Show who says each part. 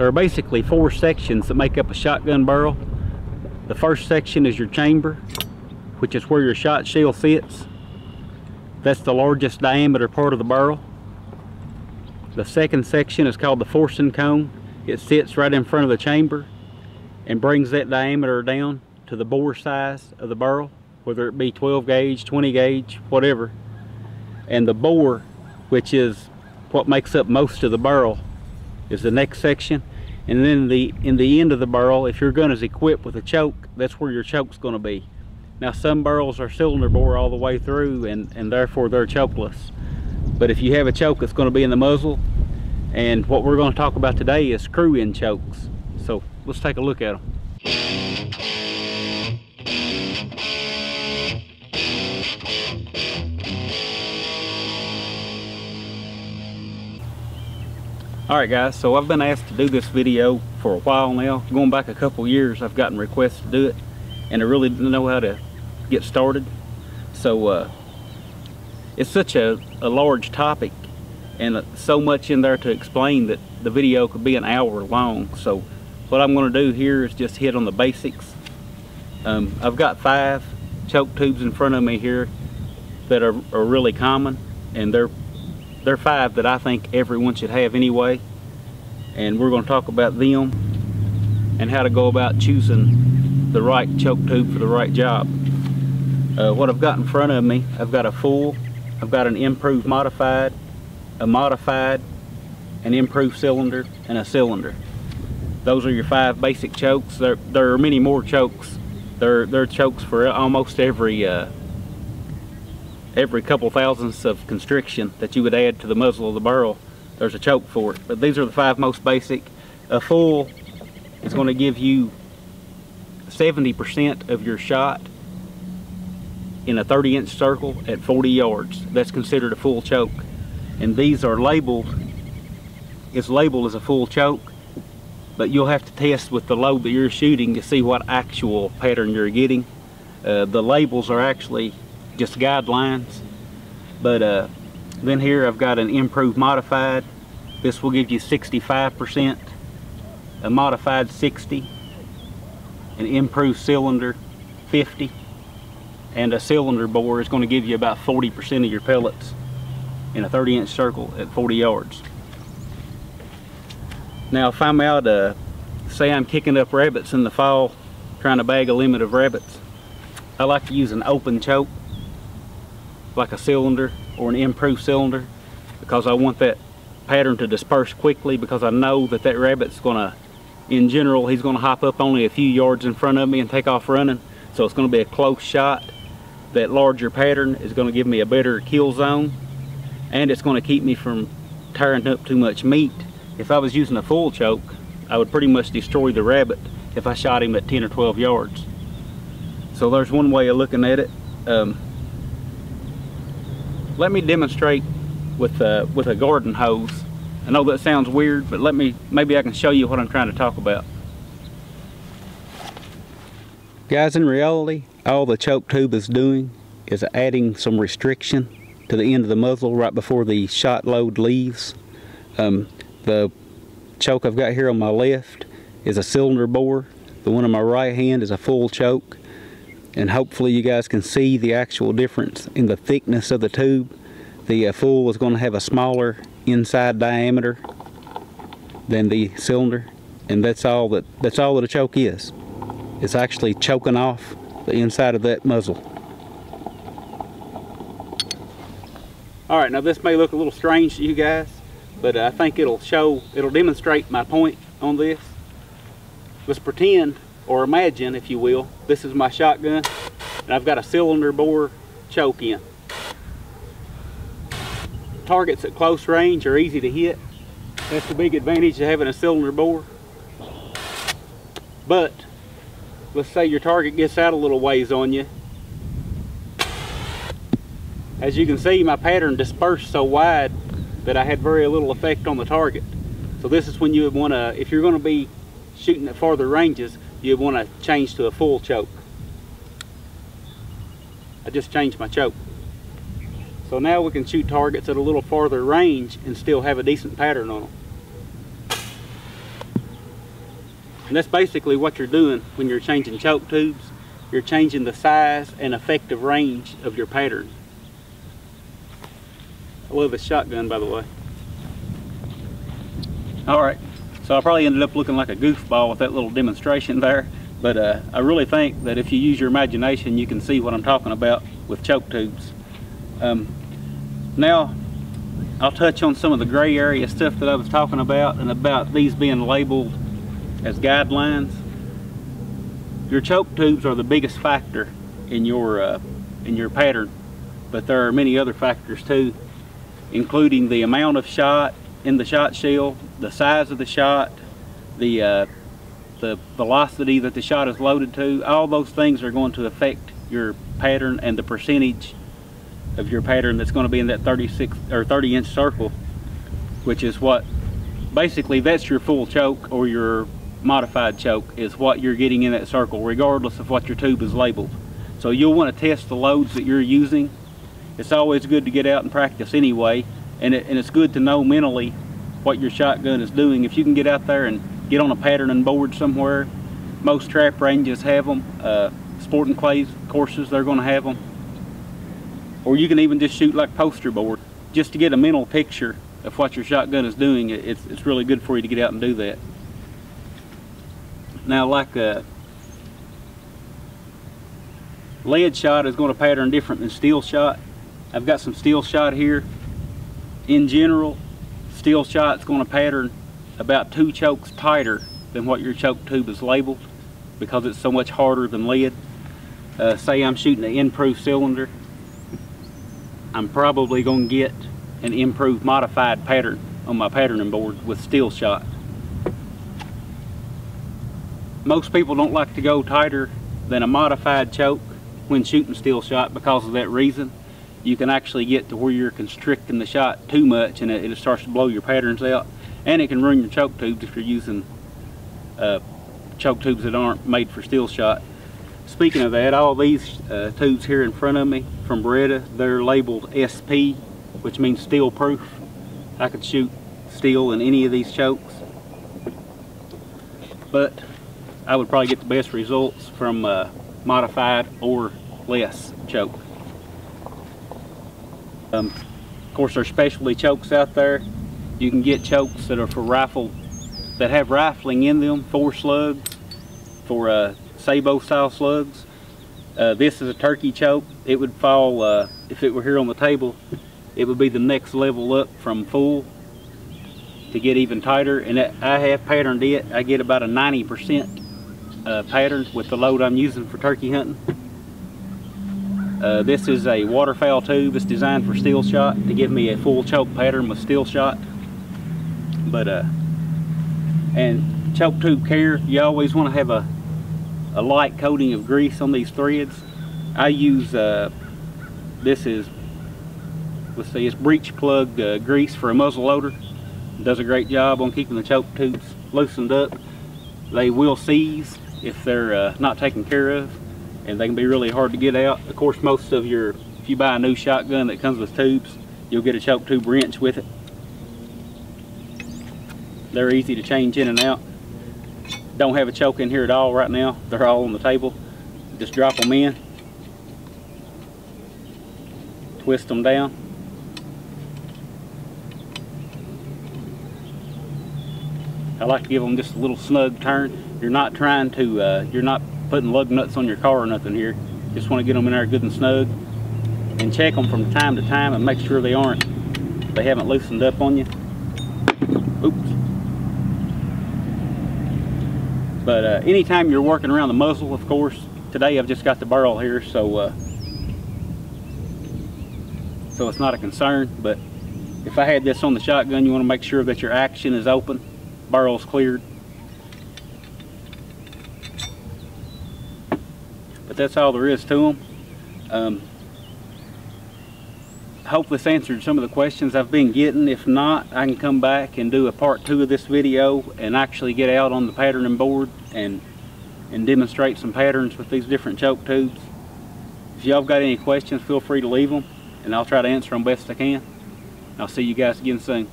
Speaker 1: There are basically four sections that make up a shotgun barrel. The first section is your chamber, which is where your shot shell sits. That's the largest diameter part of the barrel. The second section is called the forcing cone. It sits right in front of the chamber and brings that diameter down to the bore size of the barrel, whether it be 12 gauge, 20 gauge, whatever. And the bore, which is what makes up most of the barrel, is the next section. And then the in the end of the barrel, if your gun is equipped with a choke, that's where your choke's going to be. Now some barrels are cylinder bore all the way through and, and therefore they're chokeless. But if you have a choke, it's going to be in the muzzle. And what we're going to talk about today is screw-in chokes. So let's take a look at them. Alright guys, so I've been asked to do this video for a while now. Going back a couple years, I've gotten requests to do it. And I really didn't know how to get started. So uh, it's such a, a large topic and so much in there to explain that the video could be an hour long. So what I'm going to do here is just hit on the basics. Um, I've got five choke tubes in front of me here that are, are really common and they're they're five that I think everyone should have anyway and we're going to talk about them and how to go about choosing the right choke tube for the right job. Uh, what I've got in front of me, I've got a full, I've got an improved modified, a modified, an improved cylinder, and a cylinder. Those are your five basic chokes. There, there are many more chokes. There, there are chokes for almost every uh, every couple thousandths of constriction that you would add to the muzzle of the barrel, there's a choke for it. But these are the five most basic. A full is going to give you 70% of your shot in a 30 inch circle at 40 yards. That's considered a full choke. And these are labeled, it's labeled as a full choke, but you'll have to test with the load that you're shooting to see what actual pattern you're getting. Uh, the labels are actually just guidelines. But uh, then here I've got an improved modified. This will give you 65%, a modified 60, an improved cylinder 50, and a cylinder bore is going to give you about 40% of your pellets in a 30 inch circle at 40 yards. Now if I'm out, uh, say I'm kicking up rabbits in the fall, trying to bag a limit of rabbits, I like to use an open choke like a cylinder or an improved cylinder because I want that pattern to disperse quickly because I know that that rabbit's gonna in general he's gonna hop up only a few yards in front of me and take off running. So it's gonna be a close shot. That larger pattern is gonna give me a better kill zone and it's gonna keep me from tearing up too much meat. If I was using a full choke I would pretty much destroy the rabbit if I shot him at 10 or 12 yards. So there's one way of looking at it. Um, let me demonstrate with uh, with a garden hose. I know that sounds weird, but let me maybe I can show you what I'm trying to talk about. Guys, in reality, all the choke tube is doing is adding some restriction to the end of the muzzle right before the shot load leaves. Um, the choke I've got here on my left is a cylinder bore. The one on my right hand is a full choke and hopefully you guys can see the actual difference in the thickness of the tube. The uh, full is going to have a smaller inside diameter than the cylinder and that's all that that's all that a choke is. It's actually choking off the inside of that muzzle. Alright now this may look a little strange to you guys but I think it'll show, it'll demonstrate my point on this. Let's pretend or imagine if you will this is my shotgun and I've got a cylinder bore choke in. Targets at close range are easy to hit. That's the big advantage of having a cylinder bore. But let's say your target gets out a little ways on you. As you can see my pattern dispersed so wide that I had very little effect on the target. So this is when you would want to if you're going to be shooting at farther ranges you want to change to a full choke. I just changed my choke. So now we can shoot targets at a little farther range and still have a decent pattern on them. And that's basically what you're doing when you're changing choke tubes. You're changing the size and effective range of your pattern. I love this shotgun, by the way. All right, so I probably ended up looking like a goofball with that little demonstration there, but uh, I really think that if you use your imagination, you can see what I'm talking about with choke tubes. Um, now, I'll touch on some of the gray area stuff that I was talking about and about these being labeled as guidelines. Your choke tubes are the biggest factor in your uh, in your pattern, but there are many other factors too, including the amount of shot in the shot shell, the size of the shot, the uh, the velocity that the shot is loaded to. All those things are going to affect your pattern and the percentage of your pattern that's going to be in that 36 or 30 inch circle, which is what basically that's your full choke or your modified choke is what you're getting in that circle regardless of what your tube is labeled. So you'll want to test the loads that you're using. It's always good to get out and practice anyway and, it, and it's good to know mentally what your shotgun is doing. If you can get out there and get on a patterning board somewhere, most trap ranges have them. Uh, sporting clays courses, they're going to have them. Or you can even just shoot like poster board. Just to get a mental picture of what your shotgun is doing, it's, it's really good for you to get out and do that. Now like a uh, lead shot is going to pattern different than steel shot. I've got some steel shot here. In general, steel shot's going to pattern about two chokes tighter than what your choke tube is labeled because it's so much harder than lead. Uh, say I'm shooting an improved cylinder, I'm probably going to get an improved modified pattern on my patterning board with steel shot most people don't like to go tighter than a modified choke when shooting steel shot because of that reason. You can actually get to where you're constricting the shot too much and it, it starts to blow your patterns out. And it can ruin your choke tubes if you're using uh, choke tubes that aren't made for steel shot. Speaking of that, all these uh, tubes here in front of me from Beretta, they're labeled SP, which means steel proof. I could shoot steel in any of these chokes. But I would probably get the best results from uh, modified or less choke. Um, of course, there's specialty chokes out there. You can get chokes that are for rifle, that have rifling in them, for slugs, for uh, sabot style slugs. Uh, this is a turkey choke. It would fall, uh, if it were here on the table, it would be the next level up from full to get even tighter. And I have patterned it. I get about a 90% uh, pattern with the load I'm using for turkey hunting. Uh, this is a waterfowl tube. It's designed for steel shot to give me a full choke pattern with steel shot. But, uh, and choke tube care, you always want to have a, a light coating of grease on these threads. I use, uh, this is, let's see, it's breech plug uh, grease for a muzzle loader. It does a great job on keeping the choke tubes loosened up. They will seize if they're uh, not taken care of and they can be really hard to get out. Of course most of your, if you buy a new shotgun that comes with tubes, you'll get a choke tube wrench with it. They're easy to change in and out. Don't have a choke in here at all right now. They're all on the table. Just drop them in. Twist them down. I like to give them just a little snug turn. You're not trying to, uh, you're not putting lug nuts on your car or nothing here. Just want to get them in there good and snug and check them from time to time and make sure they aren't, they haven't loosened up on you. Oops. But uh, anytime you're working around the muzzle, of course, today I've just got the barrel here, so uh, so it's not a concern. But if I had this on the shotgun, you want to make sure that your action is open, barrel's cleared, that's all there is to them. Um, hope this answered some of the questions I've been getting. If not, I can come back and do a part two of this video and actually get out on the patterning board and and demonstrate some patterns with these different choke tubes. If y'all got any questions, feel free to leave them and I'll try to answer them best I can. I'll see you guys again soon.